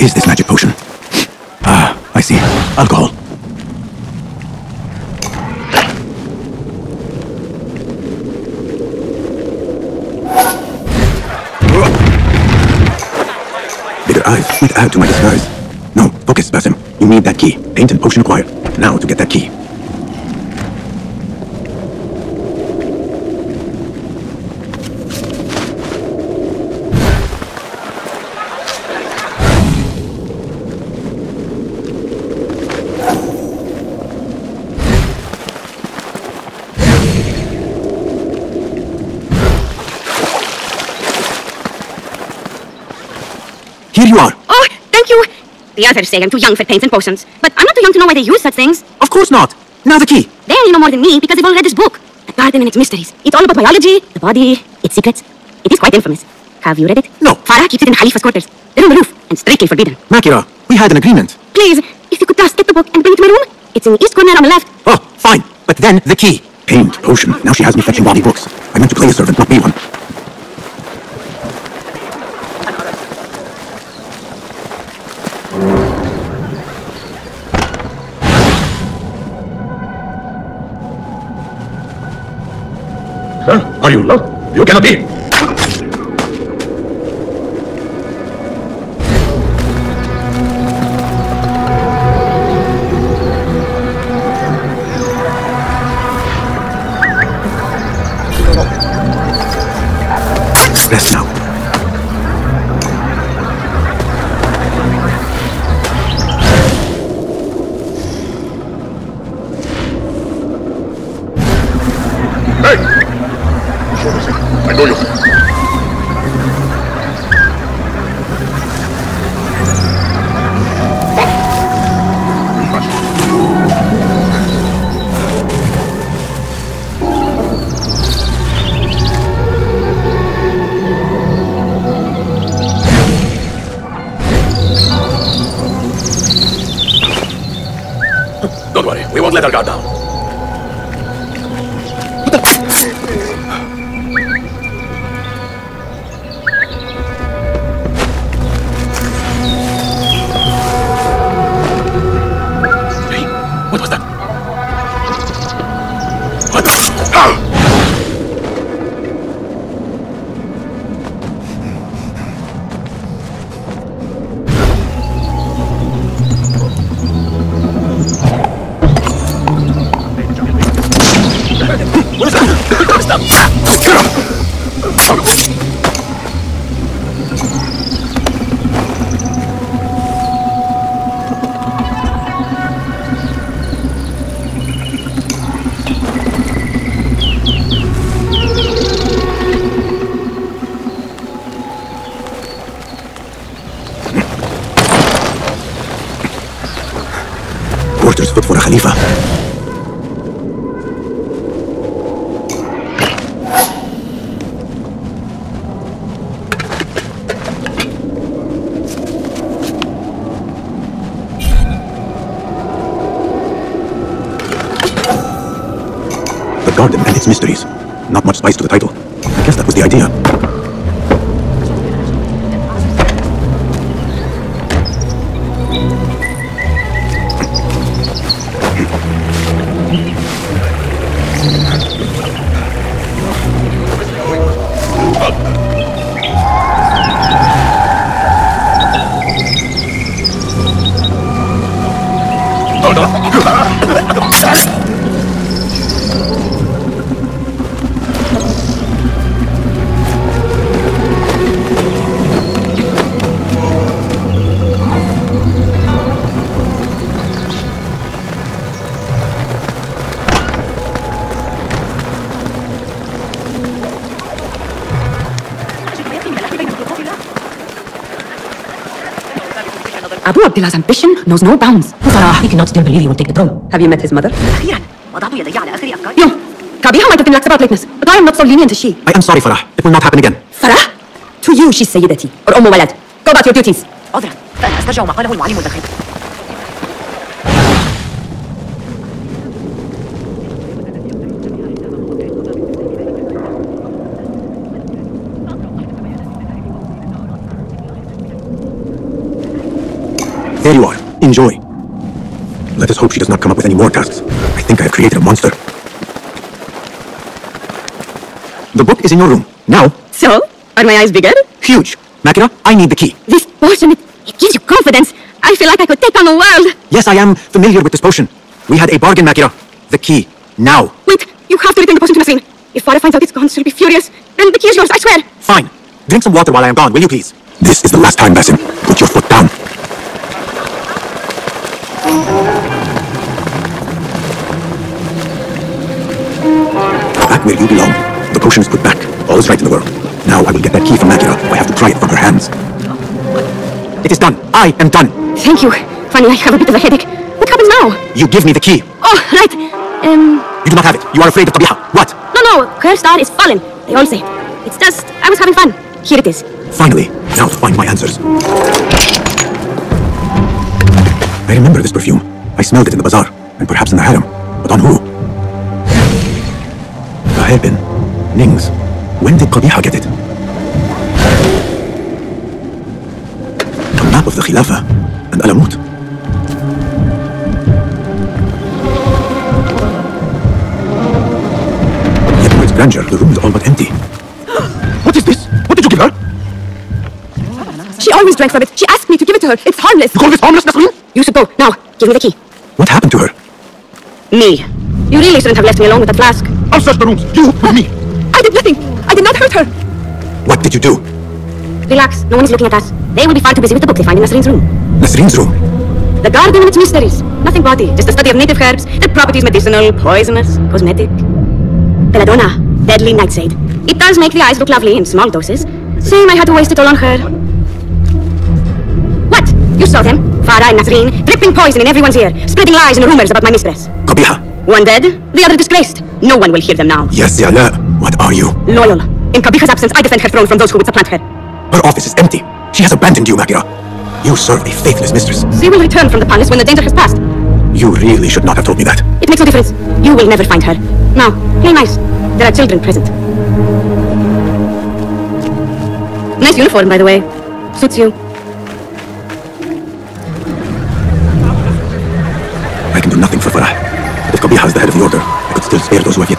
is this magic potion? Ah, I see. Alcohol. Bigger eyes might add to my disguise. No, focus, Basim. You need that key. Paint and potion acquired. Now to get The others say I'm too young for paints and potions, but I'm not too young to know why they use such things. Of course not. Now the key. They only know more than me because they've all read this book. The garden and its mysteries. It's all about biology, the body, its secrets. It is quite infamous. Have you read it? No. Farah keeps it in Khalifa's quarters. They're on the roof and strictly forbidden. Makira, we had an agreement. Please, if you could just get the book and bring it to my room. It's in the east corner on the left. Oh, fine. But then the key. Paint, potion. Now she has me fetching body books. I meant to play a servant, not be one. You lost? You cannot be. Don't worry, we won't let our guard down. A Khalifa. The garden and its mysteries. Not much spice to the title. I guess that was the idea. Abu Abdullah's ambition knows no bounds. Farah, he cannot still believe he will take the throne. Have you met his mother? أخيرا وضعت يدي على آخر أفكاري. No. Qabiha might have been lax about lateness, but I am not so lenient as she. I am sorry, Farah. It will not happen again. Farah? To you, she's Sayyidati, or oh, Umm Walad. Go about your duties. عذرا، فأنا أسترجع ما قاله المعلم الدخيل. There you are. Enjoy. Let us hope she does not come up with any more tasks. I think I have created a monster. The book is in your room. Now. So? Are my eyes bigger? Huge. Makira. I need the key. This potion, it, it gives you confidence. I feel like I could take on the world. Yes, I am familiar with this potion. We had a bargain, Makira. The key. Now. Wait, you have to return the potion to Nasreen. If Farah finds out it's gone, she'll be furious. And the key is yours, I swear. Fine. Drink some water while I am gone, will you please? This is the last time, Basim. Put your foot down. You belong. The potion is put back. All is right in the world. Now I will get that key from Makira. I have to pry it from her hands. It is done. I am done. Thank you. Funny, I have a bit of a headache. What happens now? You give me the key. Oh, right. Um, You do not have it. You are afraid of Qabiha. What? no, no. Kerstar is fallen. They all say. It's just, I was having fun. Here it is. Finally, now to find my answers. I remember this perfume. I smelled it in the bazaar, and perhaps in the harem. But on who? The hairpin. Nings. When did Qabiha get it? A map of the Khilafah and Alamut. Yet its grandeur, the room is all but empty. What is this? What did you give her? She always drank from it. She asked me to give it to her. It's harmless. You call this harmless, Nasreen? You should go. Now, give me the key. What happened to her? Me. You really shouldn't have left me alone with that flask. I'll search the rooms. You with me. I did nothing. I did not hurt her. What did you do? Relax. No one is looking at us. They will be far too busy with the book they find in Nasreen's room. Nasreen's room. The garden and its mysteries. Nothing body. Just a study of native herbs, their properties medicinal, poisonous, cosmetic. Belladonna. Deadly nightshade. It does make the eyes look lovely in small doses. Shame I had to waste it all on her. What? You saw them? Farah and Nasreen, dripping poison in everyone's ear, spreading lies and rumors about my mistress. Qabiha. One dead, the other disgraced. No one will hear them now. Yes, Yala. What are you? Loyal. In Qabiha's absence, I defend her throne from those who would supplant her. Her office is empty. She has abandoned you, Makira. You serve a faithless mistress. She will return from the palace when the danger has passed. You really should not have told me that. It makes no difference. You will never find her. Now, play nice. There are children present. Nice uniform, by the way. Suits you. Is the head of the order, I could still spare those who have yet